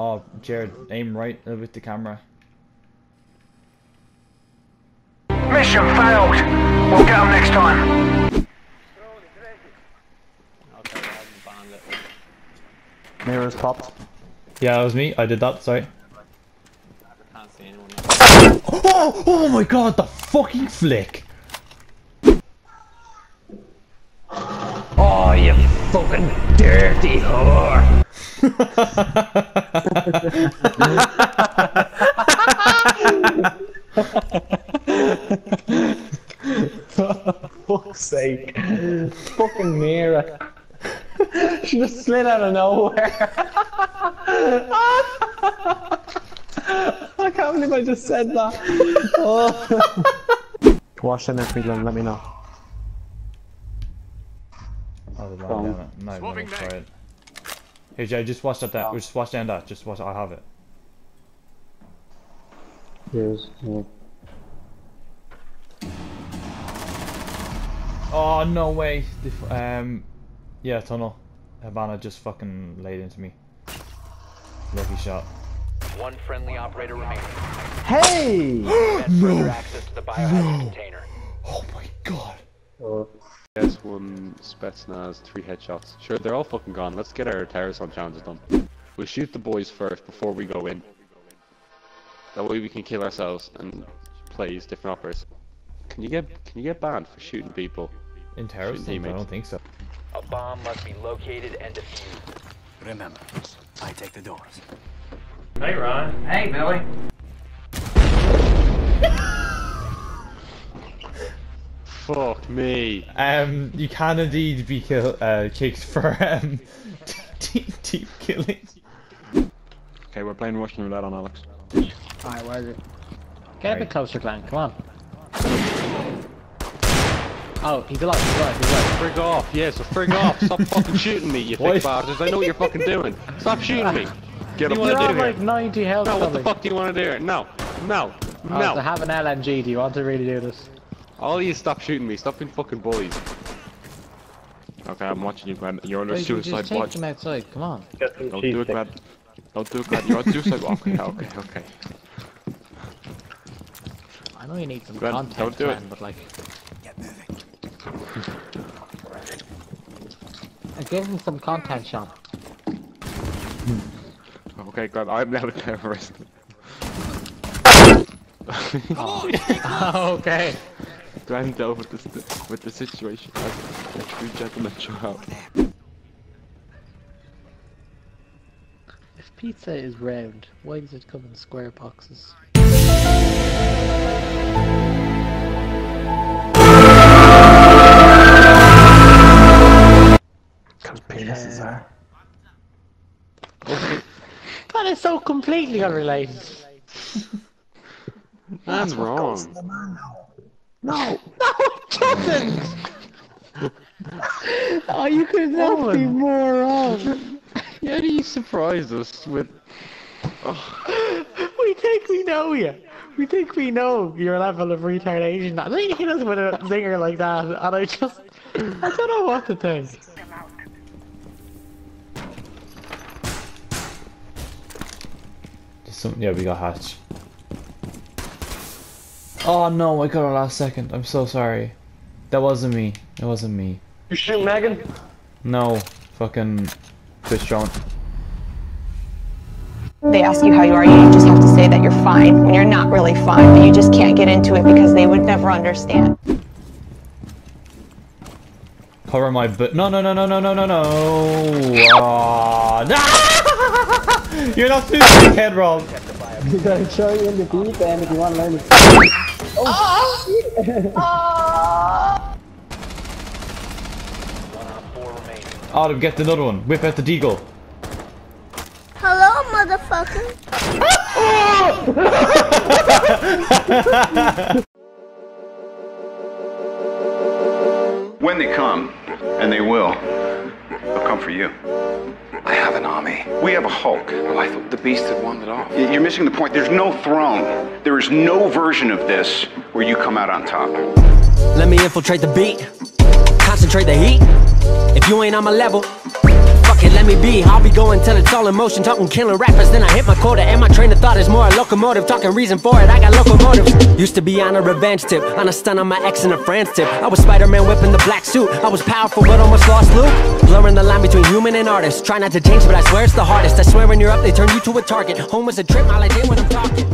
Oh, Jared, aim right uh, with the camera. Mission failed. We'll get them next time. Okay, I haven't banned it. Mirrors popped. Yeah, that was me. I did that. Sorry. I can't see anyone now. Oh, oh my god, the fucking flick! Oh, you fucking dirty whore! Fuck's sake. fucking Mira. she just slid out of nowhere. I can't believe I just said that. Oh. Wash in if we let me know. Oh, the line down it. No, no, no, try it. Hey Jay, just watch that. that. Just watch down that. Just watch. I have it. Yes. Yeah. Oh no way. The um, yeah, tunnel. Hibana just fucking laid into me. Lucky shot. One friendly operator remaining. Hey! And further to the biohazard container. Oh my god. Yes, one Spetsnaz, three headshots. Sure, they're all fucking gone. Let's get our terrorist challenges done. We'll shoot the boys first before we go in. That way we can kill ourselves and play as different operators. Can you get can you get banned for shooting people? In terrorist I don't think so. A bomb must be located and defused. Remember, I take the doors. Hey, Ron. Hey, Billy. Fuck me. Um, you can indeed be kill uh kicked for um deep deep killing. Okay, we're playing Russian roulette on Alex. Alright, where is it? Get a bit closer, Glenn. Come on. Oh, he's alive. He's alive. He's alive. Frig off, yeah, so frig off. Stop fucking shooting me, you Why- thick bastards. I know what you're fucking doing. Stop shooting me. Get up You're and do on here. like 90 health. No, what the fuck do you want to do here? No, no, Oh, no. to have an LMG, do you want to really do this? All of you stop shooting me. Stop being fucking bullies. Okay, I'm watching you, Glenn. You're under Wait, you suicide just take watch. him outside. Come on. Don't do it, Glenn. Don't do it, Glenn. You're on suicide watch. Okay, okay, okay. I know you need some Glenn, content, don't do it. But like. Get moving. I give him some content, Sean. Okay, Glenn, I'm now the terrorist. Oh, okay. Glenn dealt with this with the situation as a true gentleman should have. If pizza is round, why does it come in square boxes? Because penises are. That is so completely unrelated. That's wrong. No. No, it doesn't! oh, you could not be more wrong. Yeah, you surprised us with. Oh. We think we know you. We think we know your level of retardation. I think he does with a zinger like that, and I just, I don't know what to think. Just some, yeah, we got hatch. Oh no, I got it last second. I'm so sorry. That wasn't me. It wasn't me. You shoot Megan? No, fucking Twitch drone. They ask you how you are, you just have to say that you're fine when you're not really fine, but you just can't get into it because they would never understand. Cover my butt. No, no, no, no, no, no, no, no. Ah, Aw, no! You're not supposed to head roll. He's gonna show you in the deep end if you want to learn it. One on four remaining. Autumn, get another one. Whip out the deagle. Hello, motherfucker. When they come, and they will, I'll come for you. I have an army. We have a Hulk. Well, I thought the beast had won it off. You're missing the point. There's no throne. There is no version of this where you come out on top. Let me infiltrate the beat. Concentrate the heat. If you ain't on my level, fuck it, let me be. I'll be going till it's all in motion. Talking killing rappers, then I hit my quota. And my train of thought is more a locomotive. Talking reason for it, I got locomotive. Used to be on a revenge tip. On a stun on my ex and a friend's tip. I was Spider Man whipping the black suit. I was powerful, but almost lost Luke between human and artist. Try not to change, but I swear it's the hardest. I swear when you're up, they turn you to a target. Home was a trip, all I did when I'm talking.